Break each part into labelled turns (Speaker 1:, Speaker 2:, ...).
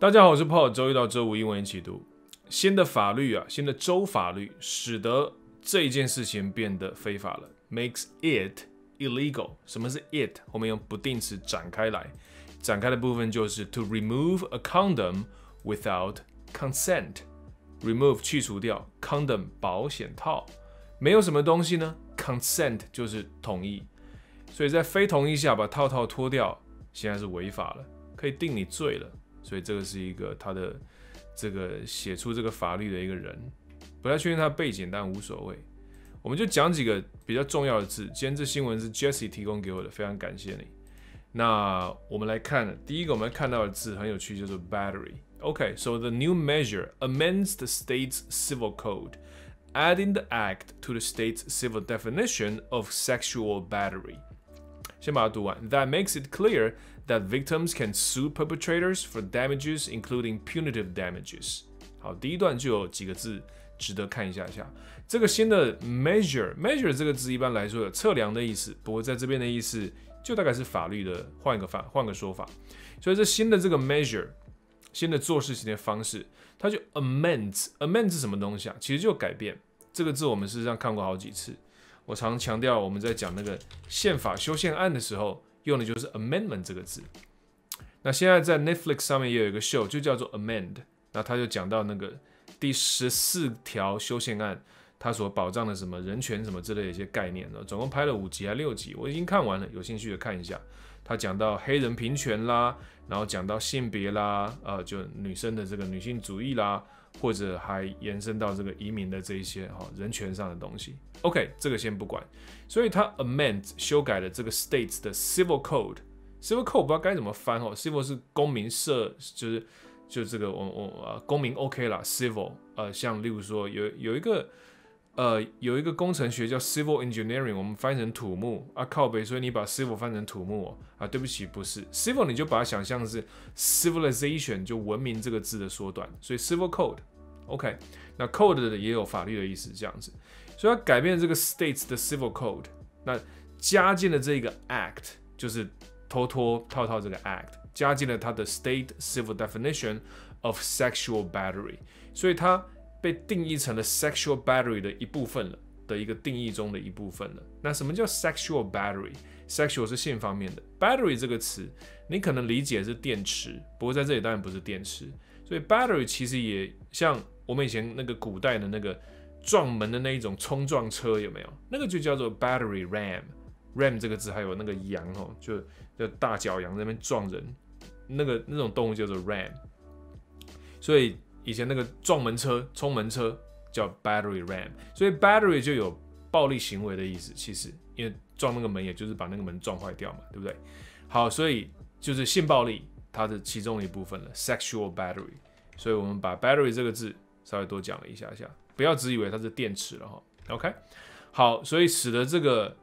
Speaker 1: 大家好，我是 Paul，周一到周五英文一起读。新的法律啊，新的州法律使得这一件事情变得非法了，makes it illegal。什么是 it？我们用不定词展开来，展开的部分就是 to remove a condom without consent。remove 去除掉 condom 保险套，没有什么东西呢？consent 就是同意，所以在非同意下把套套脱掉，现在是违法了，可以定你罪了。所以这个是一个他的这个写出这个法律的一个人，不太确定他的背景，但无所谓。我们就讲几个比较重要的字。今天这新闻是 Jesse 提供给我的，非常感谢你。那我们来看第一个，我们看到的字很有趣，叫做 battery。OK，so the new measure amends the state's civil code, adding the act to the state's civil definition of sexual battery. 先把它读完. That makes it clear that victims can sue perpetrators for damages, including punitive damages. 好，第一段就有几个字值得看一下下。这个新的 measure，measure 这个字一般来说有测量的意思，不过在这边的意思就大概是法律的换一个法，换个说法。所以这新的这个 measure。新的做事情的方式，它就 amends，amends 是什么东西啊？其实就改变这个字，我们事实上看过好几次。我常强调，我们在讲那个宪法修宪案的时候，用的就是 amendment 这个字。那现在在 Netflix 上面也有一个秀，就叫做 Amend。那他就讲到那个第十四条修宪案，它所保障的什么人权什么之类的一些概念呢？总共拍了五集还六集，我已经看完了，有兴趣的看一下。他讲到黑人平权啦。然后讲到性别啦，呃，就女生的这个女性主义啦，或者还延伸到这个移民的这一些哈人权上的东西。OK，这个先不管。所以他 amend 修改了这个 states 的 civil code。civil code 不知道该怎么翻哦。civil 是公民社，就是就这个我我呃公民 OK 啦 civil 呃，像例如说有有一个。呃，有一个工程学叫 civil engineering，我们翻成土木啊，靠北，所以你把 civil 翻成土木哦啊，对不起，不是 civil，你就把它想象是 civilization，就文明这个字的缩短，所以 civil code，OK，那 code 的也有法律的意思，这样子，所以它改变这个 states 的 civil code，那加进了这个 act，就是拖拖套套这个 act，加进了它的 state civil definition of sexual battery，所以它。被定义成了 sexual battery 的一部分了的一个定义中的一部分了。那什么叫 sexual battery？sexual 是性方面的，battery 这个词你可能理解是电池，不过在这里当然不是电池。所以 battery 其实也像我们以前那个古代的那个撞门的那一种冲撞车有没有？那个就叫做 battery ram。ram 这个字还有那个羊哦，就就大角羊在那边撞人，那个那种动物叫做 ram。所以。以前那个撞门车、冲门车叫 battery ram，所以 battery 就有暴力行为的意思。其实，因为撞那个门，也就是把那个门撞坏掉嘛，对不对？好，所以就是性暴力它的其中一部分了，sexual battery。所以我们把 battery 这个字稍微多讲了一下下，不要只以为它是电池了哈。OK，好，所以使得这个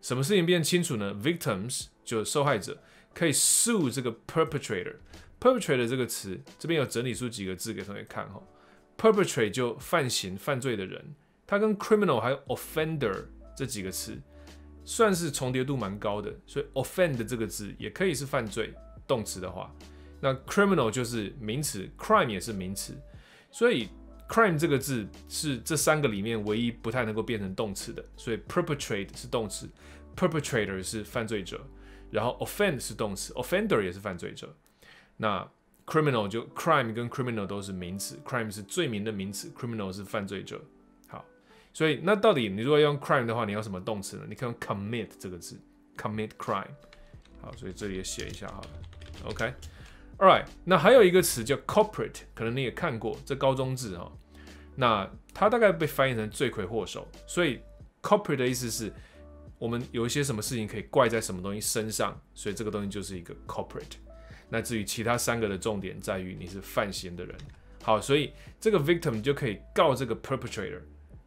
Speaker 1: 什么事情变清楚呢？Victims 就是受害者可以 sue 这个 perpetrator。Perpetrate 这个词，这边有整理出几个字给同学看哈。perpetrate 就犯行、犯罪的人，它跟 criminal 还有 offender 这几个词算是重叠度蛮高的，所以 offend 这个字也可以是犯罪动词的话，那 criminal 就是名词，crime 也是名词，所以 crime 这个字是这三个里面唯一不太能够变成动词的，所以 perpetrate 是动词，perpetrator 是犯罪者，然后 offend 是动词，offender 也是犯罪者。那 criminal 就 crime 跟 criminal 都是名词，crime 是罪名的名词，criminal 是犯罪者。好，所以那到底你如果要用 crime 的话，你要什么动词呢？你可以用 commit 这个字，commit crime。好，所以这里也写一下好了。OK，All right，那还有一个词叫 corporate，可能你也看过这高中字哈。那它大概被翻译成罪魁祸首，所以 corporate 的意思是我们有一些什么事情可以怪在什么东西身上，所以这个东西就是一个 corporate。那至于其他三个的重点在于你是犯嫌的人，好，所以这个 victim 就可以告这个 perpetrator，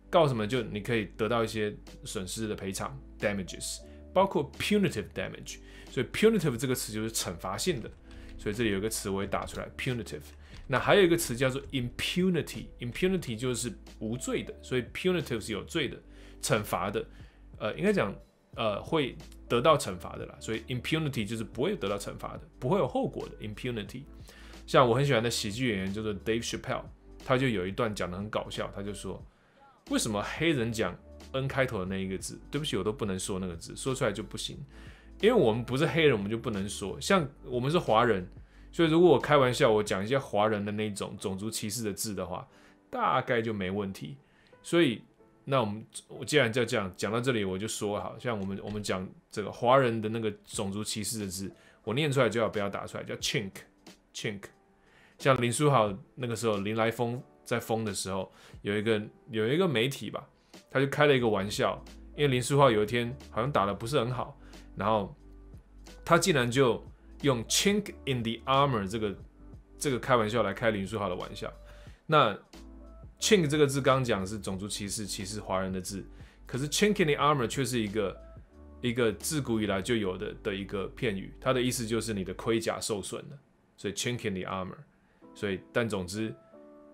Speaker 1: 告什么？就你可以得到一些损失的赔偿 damages，包括 punitive damage。所以 punitive 这个词就是惩罚性的，所以这里有一个词我也打出来 punitive。那还有一个词叫做 impunity，impunity 就是无罪的，所以 punitive 是有罪的，惩罚的，呃，应该讲呃会。得到惩罚的啦，所以 impunity 就是不会得到惩罚的，不会有后果的 impunity。像我很喜欢的喜剧演员叫做 Dave Chappelle，他就有一段讲的很搞笑，他就说，为什么黑人讲 N 开头的那一个字，对不起，我都不能说那个字，说出来就不行，因为我们不是黑人，我们就不能说。像我们是华人，所以如果我开玩笑，我讲一些华人的那种种族歧视的字的话，大概就没问题。所以，那我们我既然就这样讲到这里，我就说，好像我们我们讲这个华人的那个种族歧视的字，我念出来就要不要打出来，叫 chink，chink。像林书豪那个时候，林来疯在疯的时候，有一个有一个媒体吧。他就开了一个玩笑，因为林书豪有一天好像打的不是很好，然后他竟然就用 “chink in the armor” 这个这个开玩笑来开林书豪的玩笑。那 “chink” 这个字刚讲是种族歧视，歧视华人的字，可是 “chink in the armor” 却是一个一个自古以来就有的的一个片语，它的意思就是你的盔甲受损了，所以 “chink in the armor”。所以，但总之，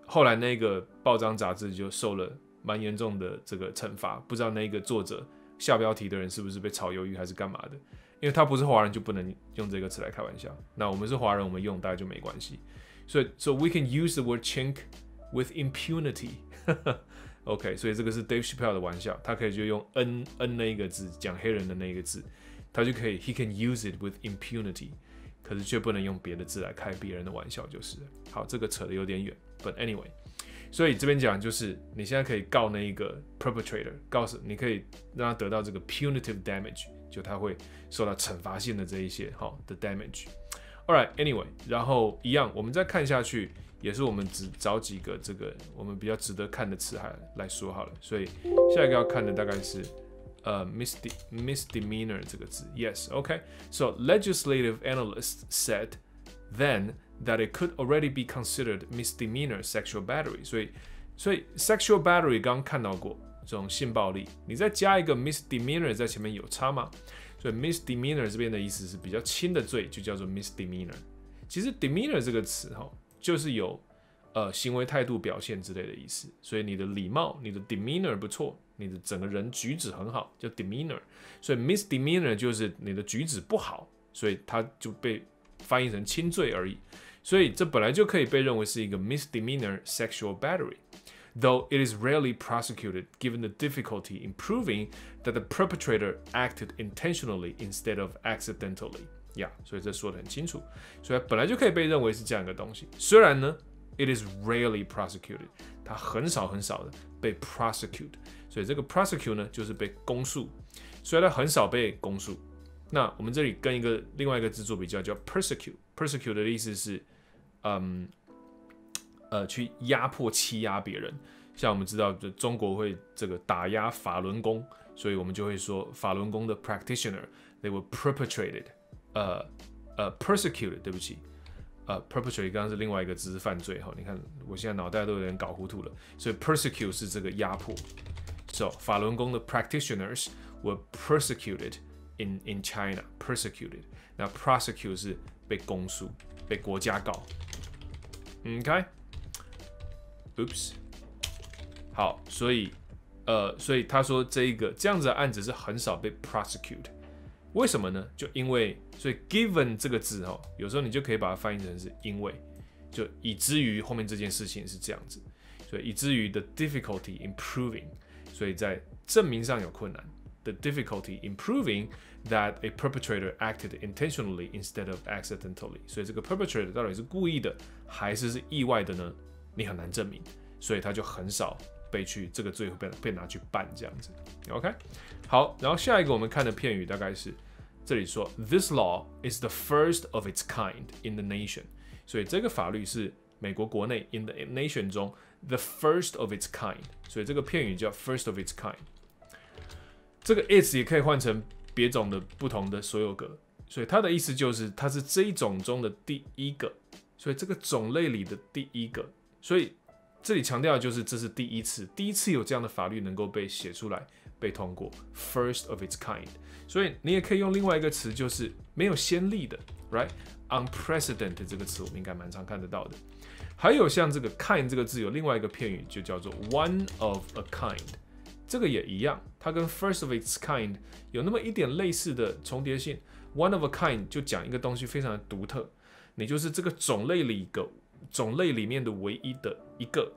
Speaker 1: 后来那个报章杂志就受了。蛮严重的这个惩罚，不知道那个作者下标题的人是不是被炒鱿鱼还是干嘛的？因为他不是华人就不能用这个词来开玩笑。那我们是华人，我们用大概就没关系。所以，so we can use the word chink with impunity。OK，所以这个是 Dave Chappelle 的玩笑，他可以就用 n n 那一个字讲黑人的那一个字，他就可以 he can use it with impunity，可是却不能用别的字来开别人的玩笑，就是。好，这个扯得有点远，but anyway。所以这边讲就是，你现在可以告那一个 perpetrator，告诉你可以让他得到这个 punitive damage，就他会受到惩罚性的这一些好的 damage。All right，anyway，然后一样，我们再看下去，也是我们只找几个这个我们比较值得看的词海来说好了。所以下一个要看的大概是呃 misdemeanor 这个字。Yes，OK，so legislative analysts said then。that it could already be considered misdemeanor sexual battery。所以，所以 sexual battery 刚刚看到过这种性暴力，你再加一个 misdemeanor 在前面有差吗？ 所以 misdemeanor 这边的意思是比较轻的罪，就叫做 misdemeanor。其实 demeanor 这个词哈，就是有呃行为态度表现之类的意思。所以你的礼貌，你的 demeanor 不错，你的整个人举止很好，叫 demeanor。所以 misdemeanor 就是你的举止不好，所以它就被翻译成轻罪而已。所以这本来就可以被认为是一个 misdemeanor sexual battery, though it is rarely prosecuted given the difficulty in proving that the perpetrator acted intentionally instead of accidentally. Yeah，所以这说的很清楚，所以本来就可以被认为是这样一个东西。虽然呢，it is rarely prosecuted，它很少很少的被 prosecute，所以这个 prosecute 呢就是被公诉，所以它很少被公诉。那我们这里跟一个另外一个字做比较，叫 persecute，persecute 的意思是。嗯， 呃，去压迫、欺压别人，像我们知道，就中国会这个打压法轮功，所以我们就会说法轮功的 practitioner，they were perpetrated，呃呃，persecuted，对不起，呃，perpetrate 刚刚是另外一个字是犯罪哈，你看我现在脑袋都有点搞糊涂了，所以 persecute 是这个压迫，so 法轮功的 practitioners were persecuted in in China，persecuted，那 prosecute 是被公诉、被国家告。OK，Oops，好，所以，呃，所以他说这一个这样子的案子是很少被 prosecute，为什么呢？就因为，所以 given 这个字哦，有时候你就可以把它翻译成是因为，就以至于后面这件事情是这样子，所以以至于 the difficulty in proving，所以在证明上有困难。the difficulty in proving that a perpetrator acted intentionally instead of accidentally。所以这个 perpetrator 到底是故意的还是是意外的呢？ 你很难证明，所以他就很少被去这个罪会被被拿去办这样子。OK，好，然后下一个我们看的片语大概是这里说，This law is the first of its kind in the nation。所以这个法律是美国国内 in the nation 中 the first of its kind。所以这个片语叫 first of its kind。这个 is 也可以换成别种的不同的所有格，所以它的意思就是它是这一种中的第一个，所以这个种类里的第一个，所以这里强调的就是这是第一次，第一次有这样的法律能够被写出来被通过，first of its kind。所以你也可以用另外一个词，就是没有先例的，right？unprecedented 这个词我们应该蛮常看得到的。还有像这个 kind 这个字有另外一个片语，就叫做 one of a kind。这个也一样，它跟 first of its kind 有那么一点类似的重叠性。One of a kind 就讲一个东西非常的独特，你就是这个种类里一个种类里面的唯一的一个。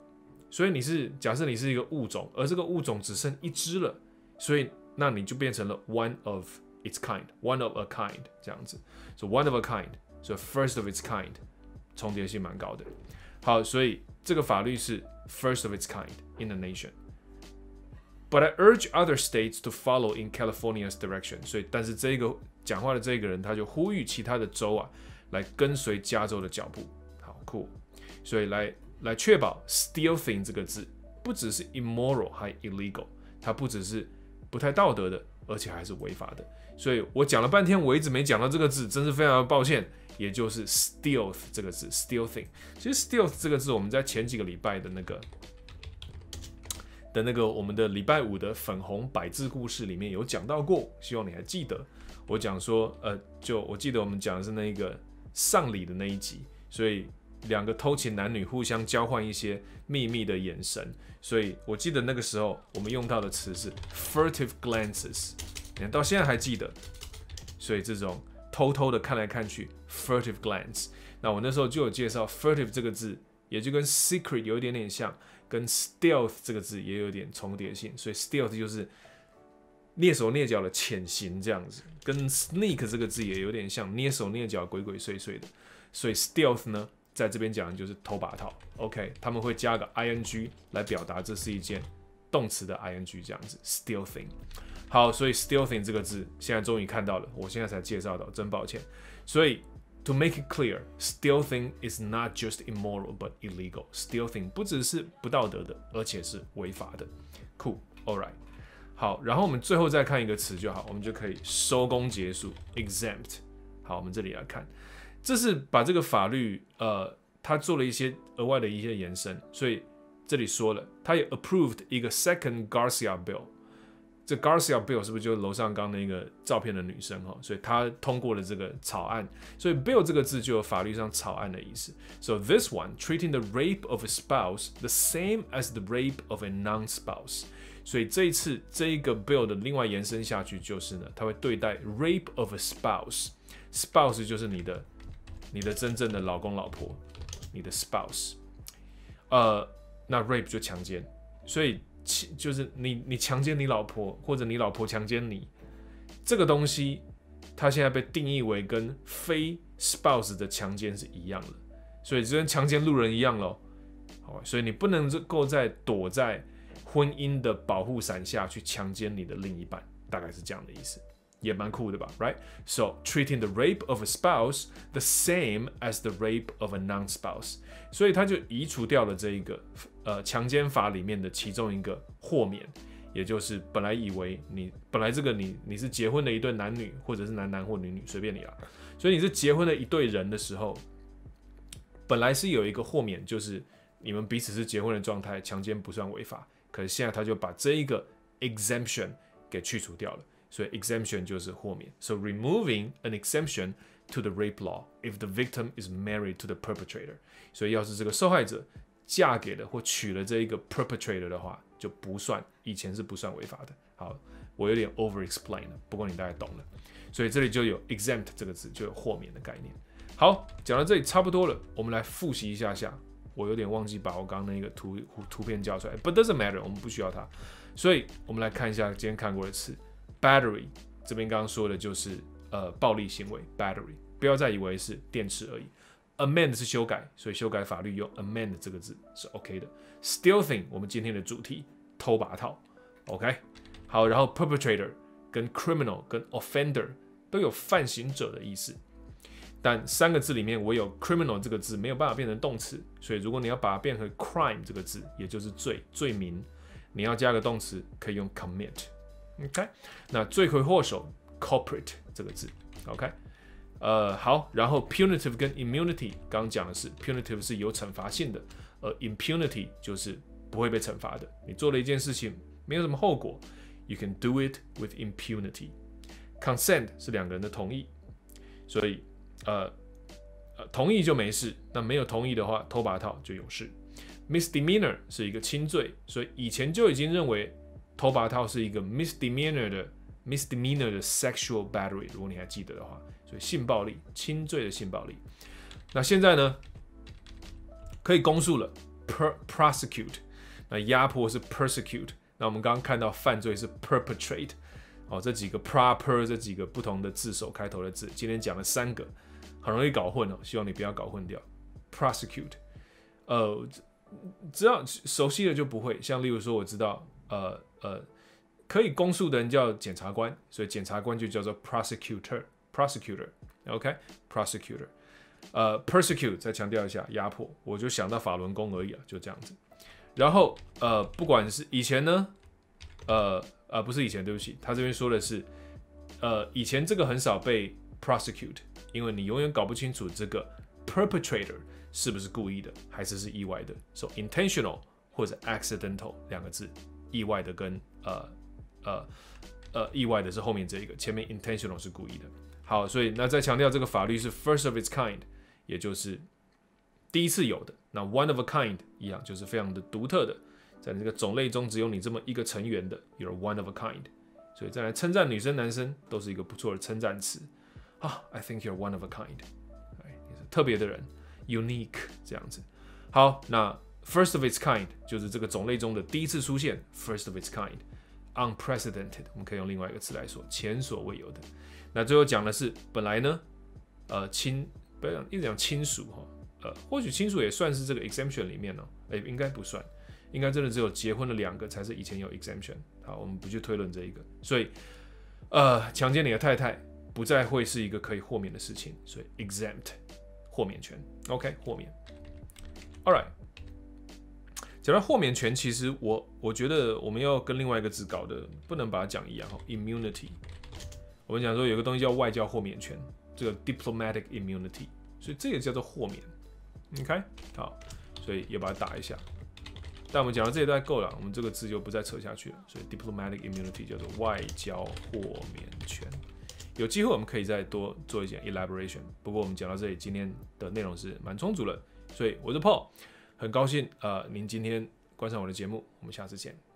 Speaker 1: 所以你是假设你是一个物种，而这个物种只剩一只了，所以那你就变成了 one of its kind，one of a kind 这样子。So one of a kind，所以 first of its kind，重叠性蛮高的。好，所以这个法律是 first of its kind in the nation。But I urge other states to follow in California's direction。所以，但是这个讲话的这个人，他就呼吁其他的州啊，来跟随加州的脚步。好 cool，所以来来确保 steal thing 这个字不只是 immoral，还 illegal。它不只是不太道德的，而且还是违法的。所以我讲了半天，我一直没讲到这个字，真是非常的抱歉。也就是 stealth 这个字，stealthing。其实 stealth 这个字，我们在前几个礼拜的那个。的那个我们的礼拜五的粉红百字故事里面有讲到过，希望你还记得。我讲说，呃，就我记得我们讲的是那个丧礼的那一集，所以两个偷情男女互相交换一些秘密的眼神，所以我记得那个时候我们用到的词是 furtive glances，你看到现在还记得，所以这种偷偷的看来看去 furtive glance，那我那时候就有介绍 furtive 这个字，也就跟 secret 有一点点像。跟 stealth 这个字也有点重叠性，所以 stealth 就是蹑手蹑脚的潜行这样子，跟 sneak 这个字也有点像，蹑手蹑脚、鬼鬼祟祟的。所以 stealth 呢，在这边讲的就是偷把套。OK，他们会加个 ing 来表达这是一件动词的 ing 这样子，stealthing。好，所以 stealthing 这个字现在终于看到了，我现在才介绍到，真抱歉。所以 To make it clear，steal thing is not just immoral but illegal。steal thing 不只是不道德的，而且是违法的。Cool, all right. 好，然后我们最后再看一个词就好，我们就可以收工结束。Exempt. 好，我们这里来看，这是把这个法律呃，他做了一些额外的一些延伸，所以这里说了，他也 approved 一个 second Garcia bill。这 Garcia Bill 是不是就是楼上刚那个照片的女生哈？所以她通过了这个草案，所以 Bill 这个字就有法律上草案的意思。So this one treating the rape of a spouse the same as the rape of a non-spouse。所以这一次这一个 Bill 的另外延伸下去就是呢，它会对待 rape of a spouse，spouse 就是你的你的真正的老公老婆，你的 spouse。呃，那 rape 就强奸，所以。就是你，你强奸你老婆，或者你老婆强奸你，这个东西，它现在被定义为跟非 spouse 的强奸是一样的，所以就跟强奸路人一样喽。好，所以你不能够在躲在婚姻的保护伞下去强奸你的另一半，大概是这样的意思，也蛮酷的吧？Right？So treating the rape of a spouse the same as the rape of a non-spouse，所以他就移除掉了这一个。呃，强奸法里面的其中一个豁免，也就是本来以为你本来这个你你是结婚的一对男女，或者是男男或女女，随便你了。所以你是结婚的一对人的时候，本来是有一个豁免，就是你们彼此是结婚的状态，强奸不算违法。可是现在他就把这一个 exemption 给去除掉了，所以 exemption 就是豁免。So removing an exemption to the rape law if the victim is married to the perpetrator。所以要是这个受害者。嫁给了或娶了这一个 perpetrator 的话，就不算，以前是不算违法的。好，我有点 over explain 了，不过你大概懂了。所以这里就有 exempt 这个字，就有豁免的概念。好，讲到这里差不多了，我们来复习一下下。我有点忘记把我刚刚那个图图片叫出来，but doesn't matter，我们不需要它。所以我们来看一下今天看过的词，battery 这边刚刚说的就是呃暴力行为，battery，不要再以为是电池而已。Amend 是修改，所以修改法律用 amend 这个字是 OK 的。Stealing 我们今天的主题偷把套，OK。好，然后 perpetrator 跟 criminal 跟 offender 都有犯行者的意思，但三个字里面我有 criminal 这个字没有办法变成动词，所以如果你要把它变成 crime 这个字，也就是罪罪名，你要加个动词可以用 commit OK，。那罪魁祸首 “corporate” 这个字，OK。呃，好，然后 punitive 跟 immunity 刚讲的是 punitive 是有惩罚性的，而 impunity 就是不会被惩罚的。你做了一件事情，没有什么后果，you can do it with impunity。consent 是两个人的同意，所以呃呃同意就没事，那没有同意的话，偷把套就有事。misdemeanor 是一个轻罪，所以以前就已经认为头把套是一个 misdemeanor 的 misdemeanor 的 sexual battery，如果你还记得的话。所以性暴力，轻罪的性暴力那现在呢，可以公诉了，per prosecute。那压迫是 persecute。那我们刚刚看到犯罪是 perpetrate。哦，这几个 proper 这几个不同的字首开头的字，今天讲了三个，很容易搞混哦。希望你不要搞混掉。prosecute，呃，只要熟悉的就不会。像例如说，我知道，呃呃，可以公诉的人叫检察官，所以检察官就叫做 prosecutor，prosecutor。OK，prosecutor。呃，persecute 再强调一下，压迫，我就想到法轮功而已啊，就这样子。然后，呃，不管是以前呢，呃。呃，不是以前，对不起，他这边说的是，呃，以前这个很少被 prosecute，因为你永远搞不清楚这个 perpetrator 是不是故意的，还是是意外的。So intentional 或者 accidental 两个字，意外的跟呃呃呃意外的是后面这一个，前面 intentional 是故意的。好，所以那再强调这个法律是 first of its kind，也就是第一次有的。那 one of a kind 一样，就是非常的独特的。在这个种类中，只有你这么一个成员的，you're one of a kind。所以再来称赞女生、男生都是一个不错的称赞词啊。I think you're one of a kind，哎，特别的人，unique 这样子。好，那 first of its kind 就是这个种类中的第一次出现，first of its kind，unprecedented，我们可以用另外一个词来说，前所未有的。那最后讲的是，本来呢，呃，亲，不要讲一直讲亲属哈，呃，或许亲属也算是这个 exemption 里面呢，哎，应该不算。应该真的只有结婚的两个才是以前有 exemption。好，我们不去推论这一个。所以，呃，强奸你的太太不再会是一个可以豁免的事情。所以 exempt 豁免权。OK，豁免。All right。讲到豁免权，其实我我觉得我们要跟另外一个字搞的，不能把它讲一样哈。Immunity。我们讲说有个东西叫外交豁免权，这个 diplomatic immunity。所以这个叫做豁免。OK，好，所以也把它打一下。但我们讲到这里都够了，我们这个字就不再扯下去了。所以 diplomatic immunity 叫做外交豁免权。有机会我们可以再多做一点 elaboration。不过我们讲到这里，今天的内容是蛮充足了。所以我是 Paul，很高兴呃您今天观赏我的节目，我们下次见。